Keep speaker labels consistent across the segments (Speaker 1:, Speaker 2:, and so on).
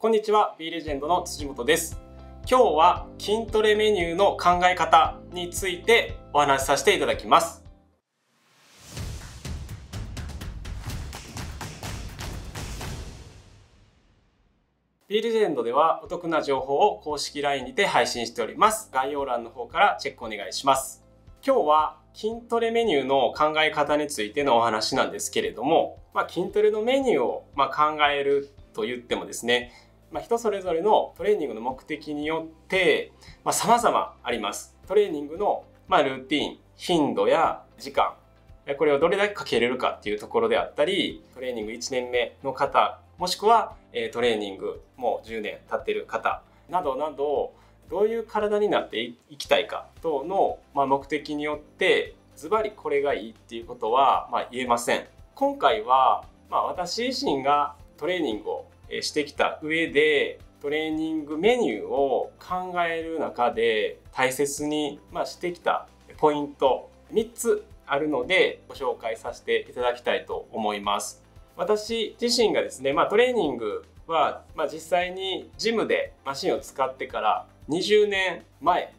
Speaker 1: こんにちは B レジェンドの辻本です今日は筋トレメニューの考え方についてお話しさせていただきますビールジェンドではお得な情報を公式 LINE にて配信しております。概要欄の方からチェックお願いします。今日は筋トレメニューの考え方についてのお話なんですけれども、まあ、筋トレのメニューをま考えると言ってもですね、まあ、人それぞれのトレーニングの目的によってまあ、様々あります。トレーニングのまあルーティン、頻度や時間、これをどれだけかけれるかっていうところであったり、トレーニング1年目の方、もしくはえトレーニングもう10年経ってる方などなど、どういう体になっていきたいか等の、ま目的によってズバリこれがいいっていうことは、ま言えません。今回は、まあ、私自身がトレーニングをしてきた上でトレーニングメニューを考える中で大切に、ましてきたポイント3つあるのでご紹介させていただきたいと思います。私自身がですね、まあ、トレーニングは、まあ、実際にジムでマシンを使ってから20年前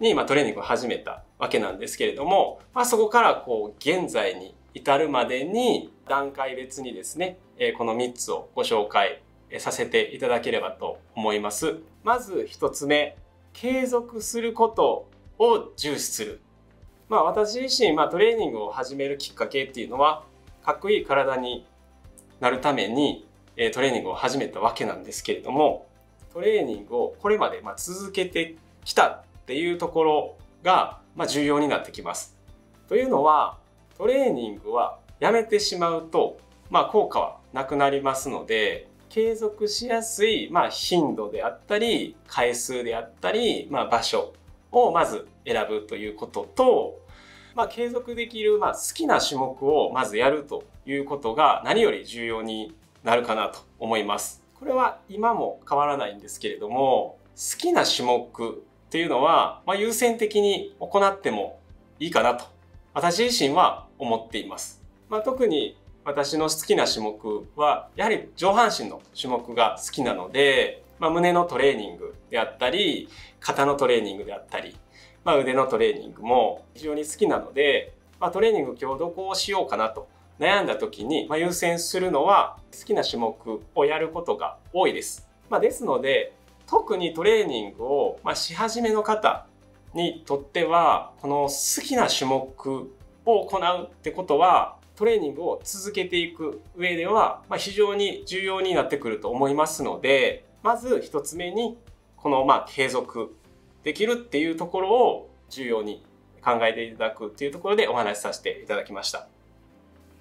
Speaker 1: に、まあ、トレーニングを始めたわけなんですけれども、まあ、そこからこう現在に至るまでに段階別にですね、この3つをご紹介させていただければと思います。まず1つ目、継続することを重視する。まあ私自身、まあ、トレーニングを始めるきっかけっていうのは、かっこいい体になるためにトレーニングを始めたわけなんですけれども、トレーニングをこれまでま続けてきたっていうところがま重要になってきます。というのは、トレーニングはやめてしまうと、まあ、効果はなくなりますので、継続しやすい、まあ、頻度であったり、回数であったり、まあ、場所をまず選ぶということと、まあ、継続できる、まあ、好きな種目をまずやるということが何より重要になるかなと思います。これは今も変わらないんですけれども、好きな種目っていうのは、まあ、優先的に行ってもいいかなと、私自身は思っています。まあ、特に私の好きな種目は、やはり上半身の種目が好きなので、まあ、胸のトレーニングであったり、肩のトレーニングであったり、まあ、腕のトレーニングも非常に好きなので、まあ、トレーニング今日どこをしようかなと悩んだ時に、ま、優先するのは好きな種目をやることが多いです。まあ、ですので、特にトレーニングを、ま、し始めの方にとっては、この好きな種目を行うってことは、トレーニングを続けていく上では、まあ、非常に重要になってくると思いますので、まず一つ目に、このま継続できるっていうところを重要に考えていただくっていうところでお話しさせていただきました。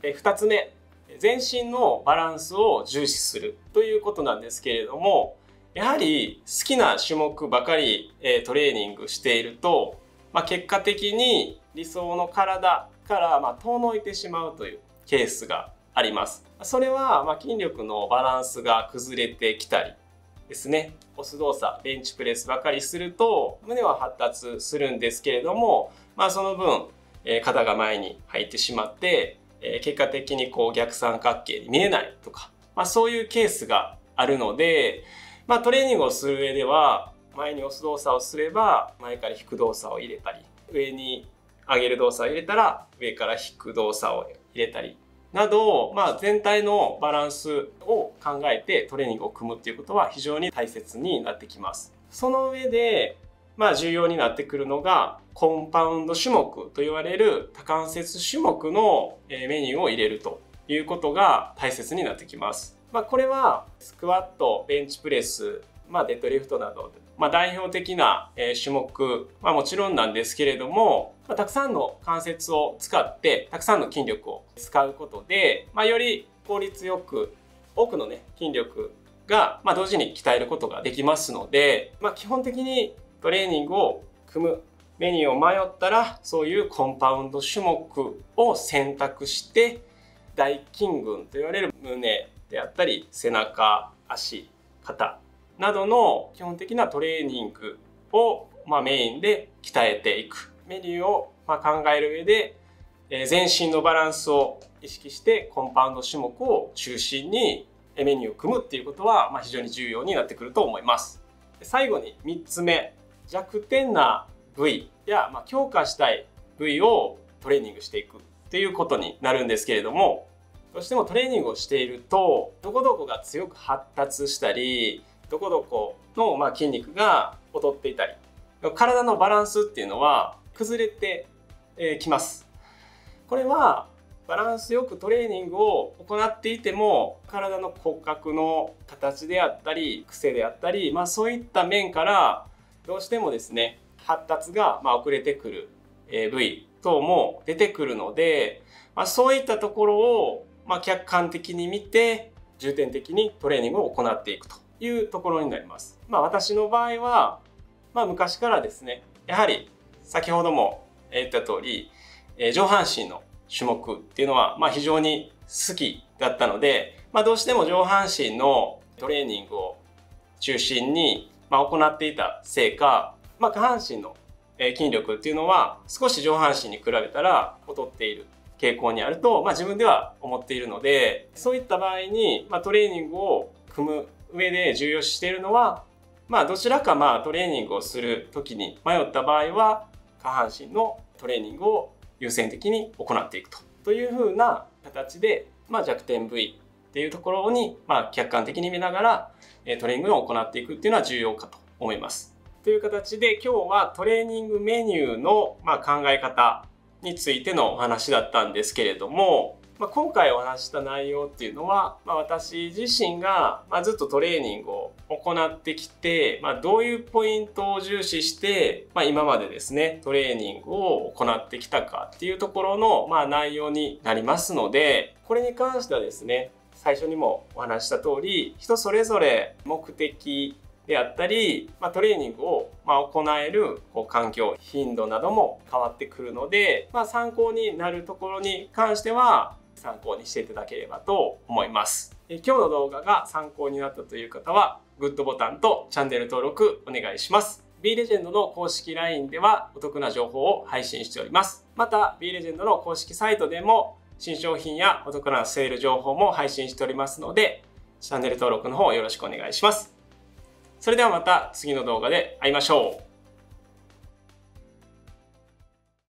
Speaker 1: で2つ目、全身のバランスを重視するということなんですけれども、やはり好きな種目ばかり、トレーニングしていると、まあ、結果的に理想の体からま遠のいてしまうというケースがあります。それはま筋力のバランスが崩れてきたりですね押す動作ベンチプレスばかりすると胸は発達するんですけれども、まあ、その分、え、肩が前に入ってしまって、え、結果的にこう逆三角形に見えないとか、まあ、そういうケースがあるので、まあ、トレーニングをする上では前に押す動作をすれば前から引く動作を入れたり上に上げる動作を入れたら上から引く動作を入れたりなど、まあ、全体のバランスを考えてトレーニングを組むっていうことは非常に大切になってきます。その上で、まあ、重要になってくるのがコンパウンド種目と言われる多関節種目のメニューを入れるということが大切になってきます。まあ、これはスクワット、ベンチプレス、まあ、デッドリフトなどまあ、代表的な、種目はもちろんなんですけれども、まあ、たくさんの関節を使ってたくさんの筋力を使うことで、まあ、より効率よく多くのね筋力が、ま同時に鍛えることができますので、ま基本的にトレーニングを組むメニューを迷ったらそういうコンパウンド種目を選択して大筋群と言われる胸であったり背中足肩などの基本的なトレーニングを、ま、メインで鍛えていく。メニューを、ま考える上で、え全身のバランスを意識してコンパウンド種目を中心にメニューを組むっていうことは、ま、非常に重要になってくると思います。最後に3つ目。弱点な部位や、ま、強化したい部位をトレーニングしていくっていうことになるんですけれどもどうしてもトレーニングをしているとどこどこが強く発達したりどこどこのま筋肉が劣っていたり体のバランスっていうのは崩れてきます。これはバランスよくトレーニングを行っていても体の骨格の形であったり癖であったり、まあ、そういった面からどうしてもですね発達がま遅れてくる部位等も出てくるので、まあ、そういったところをま客観的に見て重点的にトレーニングを行っていくというところになります。まあ、私の場合は、まあ、昔からですねやはり先ほども言った通りえ上半身の種目っていうのは、まあ、非常に好きだったので、まあ、どうしても上半身のトレーニングを中心に、まあ、行っていたせいか、まあ、下半身の筋力っていうのは少し上半身に比べたら劣っている傾向にあると、まあ、自分では思っているのでそういった場合に、まあ、トレーニングを組む上で重要視しているのは、まあ、どちらかまあトレーニングをする時に迷った場合は下半身のトレーニングを優先的に行っていくとというふうな形で、まあ、弱点部位っていうところに、まあ、客観的に見ながらトレーニングを行っていくっていうのは重要かと思います。という形で今日はトレーニングメニューの、まあ、考え方についてのお話だったんですけれども、まあ、今回お話した内容っていうのは、まあ、私自身が、まずっとトレーニングを行ってきて、まあ、どういうポイントを重視して、まあ、今までですねトレーニングを行ってきたかっていうところの、まあ、内容になりますのでこれに関してはですね最初にもお話した通り人それぞれ目的であったり、まあ、トレーニングをま行えるこう環境頻度なども変わってくるので、まあ、参考になるところに関しては参考にしていただければと思います。え今日の動画が参考になったという方は、グッドボタンとチャンネル登録お願いします。B レジェンドの公式 LINE ではお得な情報を配信しております。また、B レジェンドの公式サイトでも新商品やお得なセール情報も配信しておりますので、チャンネル登録の方よろしくお願いします。それではまた次の動画で会いましょう。